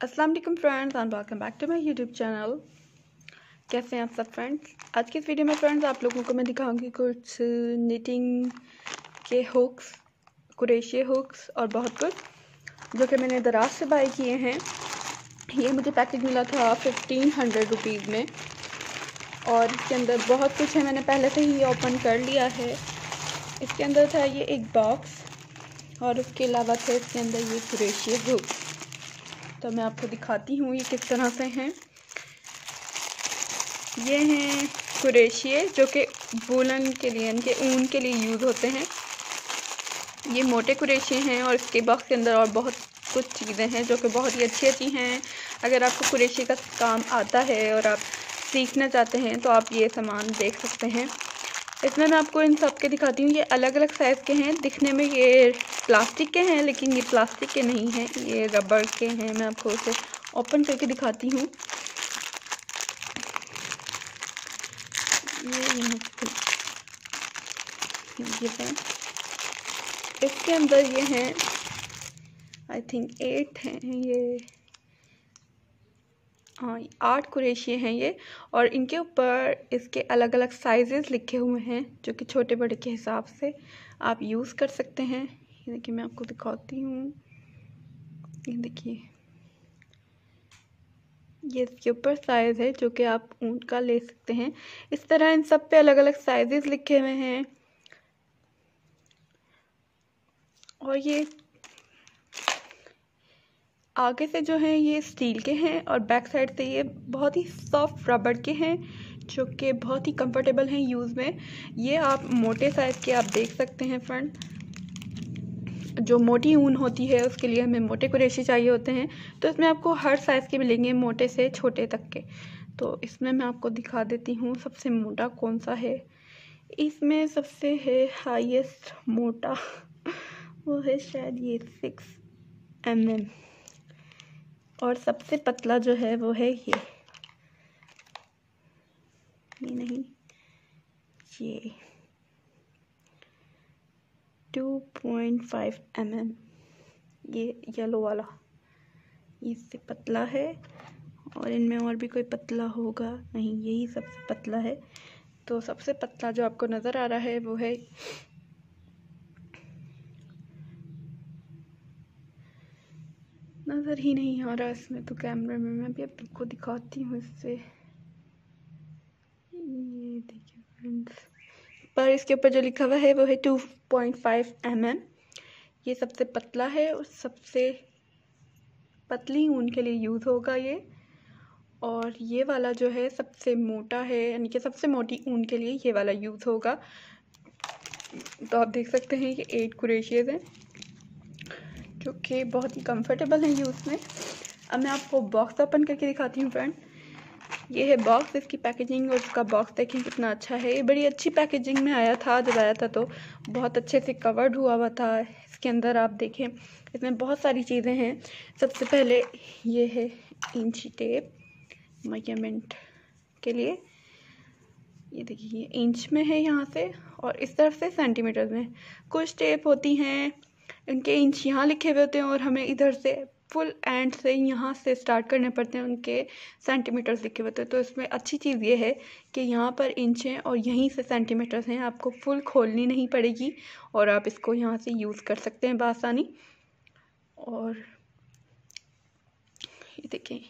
वालेकुम friends and welcome back to my YouTube channel कैसे हैं आप सब फ्रेंड्स आज की इस वीडियो में फ्रेंड्स आप लोगों को मैं दिखाऊँगी कुछ निटिंग के हुक्स कुरेशिया हुक्स और बहुत कुछ, जो कि मैंने दराज से बाई किए हैं। ये मुझे पैकेज मिला था फिफ्टीन हंड्रेड रुपीज़ में और इसके अंदर बहुत कुछ है, मैंने पहले से ही ओपन कर लिया है। इसके अंदर था ये एक बॉक्स और उसके अलावा थे इसके अंदर ये कुरेशिया हुक्स तो मैं आपको दिखाती हूँ ये किस तरह से हैं। ये हैं कुरेशिए जो कि बुलन के लिए इनके ऊन के लिए यूज़ होते हैं। ये मोटे कुरेशिए हैं और इसके बॉक्स के अंदर और बहुत कुछ चीज़ें हैं जो कि बहुत ही अच्छी अच्छी हैं। अगर आपको कुरेशी का काम आता है और आप सीखना चाहते हैं तो आप ये सामान देख सकते हैं। इसमें मैं आपको इन सब के दिखाती हूँ। ये अलग अलग साइज़ के हैं। दिखने में ये प्लास्टिक के हैं, लेकिन ये प्लास्टिक के नहीं हैं, ये रबर के हैं। मैं आपको उसे ओपन करके दिखाती हूँ। ये ये है। इसके अंदर ये हैं आई थिंक एट हैं ये। हाँ आठ कुरेशिए हैं ये, और इनके ऊपर इसके अलग अलग साइजेस लिखे हुए हैं, जो कि छोटे बड़े के हिसाब से आप यूज़ कर सकते हैं। ये देखिए मैं आपको दिखाती हूँ। ये देखिए। ये इसके ऊपर साइज़ है जो कि आप ऊन का ले सकते हैं। इस तरह इन सब पे अलग अलग साइजेस लिखे हुए हैं। और ये आगे से जो हैं, ये स्टील के हैं और बैक साइड से ये बहुत ही सॉफ्ट रबड़ के हैं, जो कि बहुत ही कंफर्टेबल हैं यूज़ में। ये आप मोटे साइज़ के आप देख सकते हैं फ्रेंड जो मोटी ऊन होती है, उसके लिए हमें मोटे कुरेशी चाहिए होते हैं। तो इसमें आपको हर साइज़ के मिलेंगे मोटे से छोटे तक के। तो इसमें मैं आपको दिखा देती हूँ सबसे मोटा कौन सा है। इसमें सबसे है हाईएस्ट मोटा, वो है शायद ये सिक्स एम एम और सबसे पतला जो है, वो है ये। ये नहीं, ये। टू पॉइंट ये येलो वाला। इससे पतला है और इनमें और भी कोई पतला होगा नहीं, यही सबसे पतला है। तो सबसे पतला जो आपको नज़र आ रहा है वो है नज़र ही नहीं आ रहा इसमें तो कैमरे में। मैं भी आपको दिखाती हूँ इससे। ये देखिए फ्रेंड्स पर इसके ऊपर जो लिखा हुआ है, वो है two point five M M ये सबसे पतला है और सबसे पतली ऊन के लिए यूज़ होगा ये। और ये वाला जो है, सबसे मोटा है, यानी कि सबसे मोटी ऊन के लिए ये वाला यूज़ होगा। तो आप देख सकते हैं ये एट कुरेशियज़ हैं, जो कि बहुत ही कंफर्टेबल है यूज़ में। अब मैं आपको बॉक्स ओपन करके दिखाती हूँ फ्रेंड ये है बॉक्स इसकी पैकेजिंग और इसका बॉक्स देखें कितना अच्छा है। ये बड़ी अच्छी पैकेजिंग में आया था, जब आया था तो बहुत अच्छे से कवर्ड हुआ हुआ था। इसके अंदर आप देखें, इसमें बहुत सारी चीज़ें हैं। सबसे पहले ये है इंची टेप मेज़रमेंट के लिए। ये देखिए, ये इंच में है यहाँ से और इस तरफ़ से सेंटीमीटर में। कुछ टेप होती हैं, इनके इंच यहाँ लिखे हुए होते हैं और हमें इधर से फुल एंड से यहाँ से स्टार्ट करने पड़ते हैं उनके सेंटीमीटर्स लिखे होते हैं तो इसमें अच्छी चीज़ ये है कि यहाँ पर इंच हैं और यहीं से सेंटीमीटर्स हैं। आपको फुल खोलनी नहीं पड़ेगी और आप इसको यहाँ से यूज़ कर सकते हैं बसानी और ये देखें,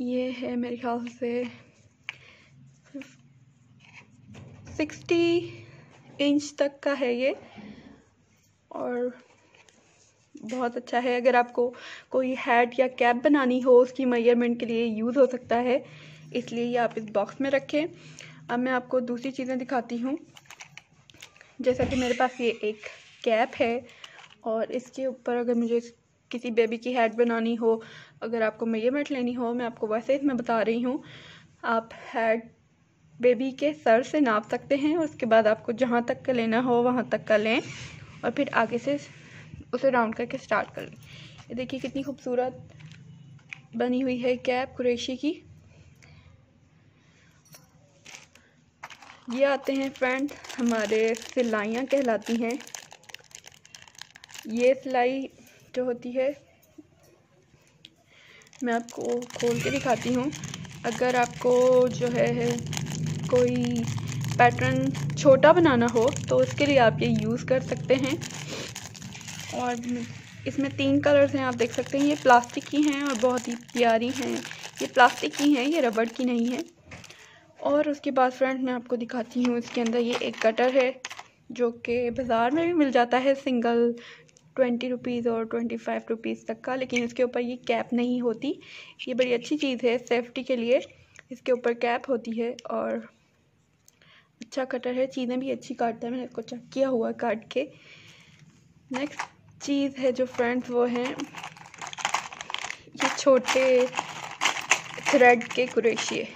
ये है मेरे ख्याल से सिक्सटी इंच तक का है ये। और बहुत अच्छा है। अगर आपको कोई हैट या कैप बनानी हो, उसकी मेज़रमेंट के लिए यूज़ हो सकता है, इसलिए ये आप इस बॉक्स में रखें। अब मैं आपको दूसरी चीज़ें दिखाती हूँ। जैसा कि मेरे पास ये एक कैप है और इसके ऊपर अगर मुझे किसी बेबी की हैट बनानी हो, अगर आपको मेज़रमेंट लेनी हो, मैं आपको वैसे इसमें बता रही हूँ। आप हैट बेबी के सर से नाप सकते हैं, उसके बाद आपको जहाँ तक का लेना हो, वहाँ तक का लें और फिर आगे से उसे राउंड करके स्टार्ट कर लें। ये देखिए कितनी खूबसूरत बनी हुई है कैप कुरेशी की। ये आते हैं फ्रेंड हमारे सिलाइयाँ कहलाती हैं। ये सिलाई जो होती है, मैं आपको खोल के दिखाती हूँ। अगर आपको जो है, कोई पैटर्न छोटा बनाना हो तो उसके लिए आप ये यूज़ कर सकते हैं। और इसमें तीन कलर्स हैं, आप देख सकते हैं। ये प्लास्टिक की हैं और बहुत ही प्यारी हैं। ये प्लास्टिक की हैं, ये रबड़ की नहीं है। और उसके बाद फ्रेंड मैं आपको दिखाती हूँ, इसके अंदर ये एक कटर है, जो कि बाज़ार में भी मिल जाता है, सिंगल ट्वेंटी रुपीज़ और ट्वेंटी फाइव रुपीज़ तक का। लेकिन इसके ऊपर ये कैप नहीं होती। ये बड़ी अच्छी चीज़ है सेफ्टी के लिए। इसके ऊपर कैप होती है और अच्छा कटर है। चीज़ें भी अच्छी काटता है। मैंने इसको चेक किया हुआ काट के। नेक्स्ट। चीज़ है जो फ्रेंड्स वो हैं, ये छोटे थ्रेड के कुरेशिए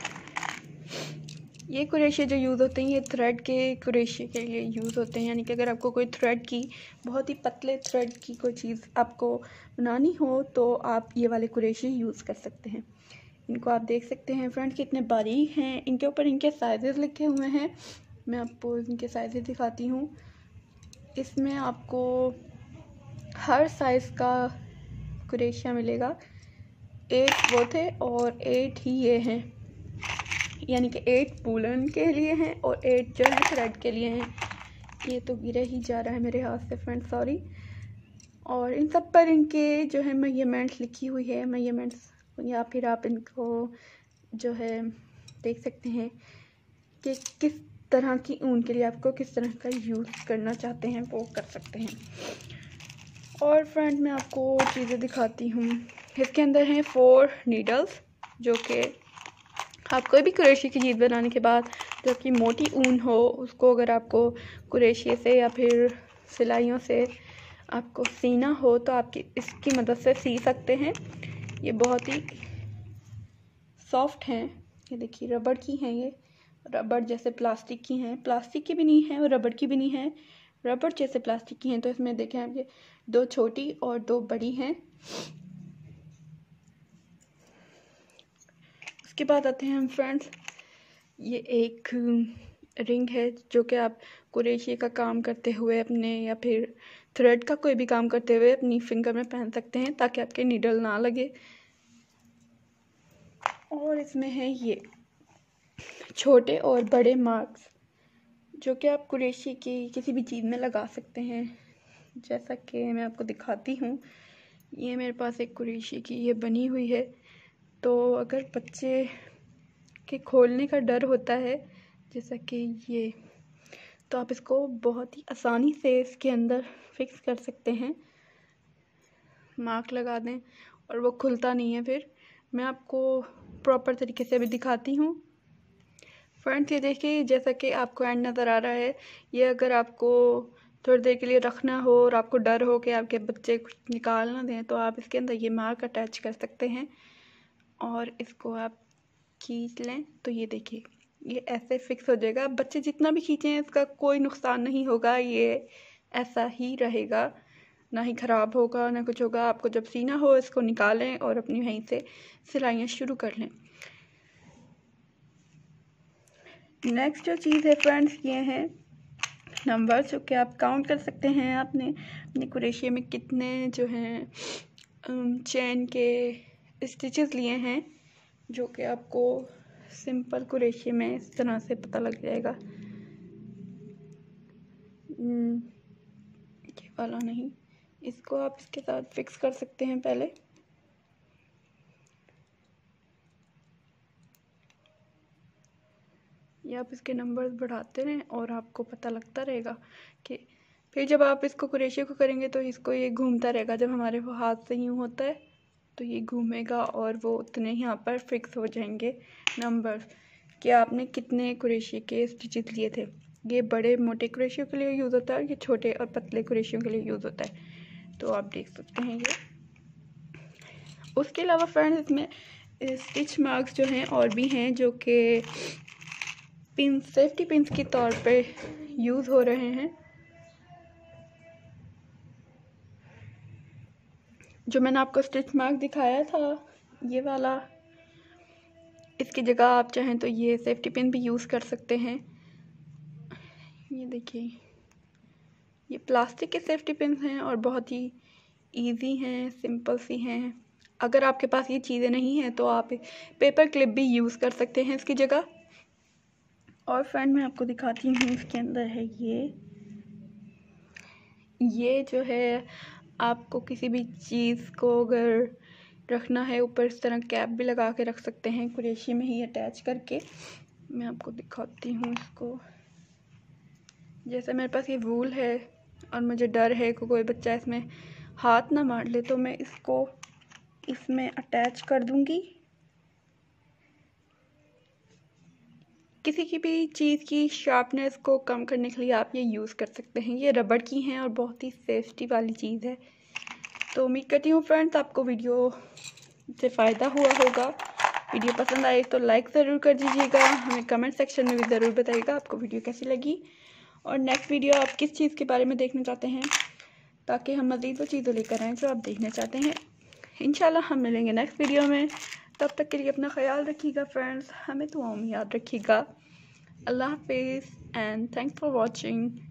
ये कुरेशिए जो यूज़ होते हैं, ये थ्रेड के कुरेशिए के लिए यूज़ होते हैं, यानी कि अगर आपको कोई थ्रेड की, बहुत ही पतले थ्रेड की कोई चीज़ आपको बनानी हो तो आप ये वाले कुरेशिए यूज़ कर सकते हैं। इनको आप देख सकते हैं फ्रेंड कितने बारीक हैं, इनके ऊपर इनके साइजेस लिखे हुए हैं। मैं आपको इनके साइजेस दिखाती हूँ। इसमें आपको हर साइज़ का कुरेशिया मिलेगा। एट वो थे और एट ही ये हैं। यानी कि एट पुलन के लिए हैं और एट जो है थ्रेड के लिए हैं। ये तो गिरे ही जा रहा है मेरे हाथ से फ्रेंड सॉरी और इन सब पर इनके जो है मैयमेंट्स लिखी हुई है। मैयमेंट्स या फिर आप इनको जो है देख सकते हैं कि किस तरह की ऊन के लिए आपको किस तरह का यूज़ करना चाहते हैं, वो कर सकते हैं। और फ्रेंड मैं आपको चीज़ें दिखाती हूँ। इसके अंदर हैं फोर नीडल्स जो कि आप कोई भी कुरेशी की चीज़ बनाने के बाद, जो कि मोटी ऊन हो, उसको अगर आपको कुरेशी से या फिर सिलाइयों से आपको सीना हो तो आपकी इसकी मदद से सी सकते हैं। ये बहुत ही सॉफ्ट हैं। ये देखिए रबड़ की हैं ये। रबड़ जैसे प्लास्टिक की हैं। प्लास्टिक की भी नहीं है और रबड़ की भी नहीं है। रबड़ जैसे प्लास्टिक की हैं तो इसमें देखें आप ये दो छोटी और दो बड़ी हैं। उसके बाद आते हैं हम फ्रेंड्स। ये एक रिंग है जो कि आप कुरेशी का काम करते हुए अपने या फिर थ्रेड का कोई भी काम करते हुए अपनी फिंगर में पहन सकते हैं ताकि आपके नीडल ना लगे। और इसमें है ये, छोटे और बड़े मार्क्स जो कि आप कुरेशी की किसी भी चीज़ में लगा सकते हैं। जैसा कि मैं आपको दिखाती हूँ, ये मेरे पास एक कुरेशी की ये बनी हुई है। तो अगर बच्चे के खोलने का डर होता है, जैसा कि ये तो आप इसको बहुत ही आसानी से इसके अंदर फिक्स कर सकते हैं। मार्क लगा दें, और वो खुलता नहीं है फिर। मैं आपको प्रॉपर तरीके से अभी दिखाती हूँ। फ्रेंड्स ये देखिए, जैसा कि आपको एंड नज़र आ रहा है, ये अगर आपको थोड़ी देर के लिए रखना हो और आपको डर हो कि आपके बच्चे कुछ निकाल ना दें तो आप इसके अंदर ये मार्क अटैच कर सकते हैं। और इसको आप खींच लें तो ये देखिए, ये ऐसे फिक्स हो जाएगा। बच्चे जितना भी खींचें, इसका कोई नुकसान नहीं होगा, ये ऐसा ही रहेगा। ना ही ख़राब होगा, ना कुछ होगा। आपको जब सीना हो, इसको निकालें और अपनी वहीं से सिलाइयाँ शुरू कर लें। नेक्स्ट जो चीज़ है फ्रेंड्स ये हैं नंबर, जो कि आप काउंट कर सकते हैं आपने। अपने कुरेशिया में कितने जो हैं चैन के स्टिचेस लिए हैं, जो कि आपको सिंपल कुरेशी में इस तरह से पता लग जाएगा। ये वाला नहीं। इसको आप इसके साथ फिक्स कर सकते हैं पहले। या आप इसके नंबर्स बढ़ाते रहें और आपको पता लगता रहेगा कि फिर जब आप इसको कुरेशी को करेंगे तो इसको ये घूमता रहेगा। जब हमारे वो हाथ से यूँ होता है तो ये घूमेगा और वो उतने ही यहाँ पर फिक्स हो जाएँगे नंबर कि आपने कितने कुरेशी के स्टिचेस लिए थे। ये बड़े मोटे कुरेशियों के लिए यूज़ होता है ये छोटे और पतले कुरेशियों के लिए यूज़ होता है। तो आप देख सकते हैं ये। उसके अलावा फ्रेंड्स इसमें स्टिच मार्क्स जो हैं और भी हैं जो कि पिन सेफ्टी पिंस के तौर पे यूज़ हो रहे हैं। जो मैंने आपको स्टिच मार्क दिखाया था, ये वाला, इसकी जगह आप चाहें तो ये सेफ्टी पिन भी यूज़ कर सकते हैं। ये देखिए, ये प्लास्टिक के सेफ्टी पिन हैं और बहुत ही इजी हैं सिंपल सी हैं। अगर आपके पास ये चीज़ें नहीं हैं तो आप पेपर क्लिप भी यूज़ कर सकते हैं इसकी जगह। और फ्रेंड मैं आपको दिखाती हूँ इसके अंदर है ये। ये जो है, आपको किसी भी चीज़ को अगर रखना है, ऊपर इस तरह कैप भी लगा के रख सकते हैं, कुरेशी में ही अटैच करके। मैं आपको दिखाती हूँ इसको। जैसे मेरे पास ये वूल है और मुझे डर है कि कोई बच्चा इसमें हाथ ना मार ले तो मैं इसको इसमें अटैच कर दूँगी। किसी की भी चीज़ की शार्पनेस को कम करने के लिए आप ये यूज़ कर सकते हैं। ये रबड़ की हैं और बहुत ही सेफ्टी वाली चीज़ है। तो उम्मीद करती हूँ फ्रेंड्स आपको वीडियो से फ़ायदा हुआ होगा। वीडियो पसंद आए तो लाइक ज़रूर कर दीजिएगा। हमें कमेंट सेक्शन में भी ज़रूर बताइएगा आपको वीडियो कैसी लगी। और नेक्स्ट वीडियो आप किस चीज़ के बारे में देखना चाहते हैं, ताकि हम मज़ीद वो चीज़ें लेकर आएँ जो आप देखना चाहते हैं। इन हम मिलेंगे नेक्स्ट वीडियो में। तब तक के लिए अपना ख्याल रखिएगा फ्रेंड्स हमें तो याद रखिएगा। Allah Hafiz and thanks for watching.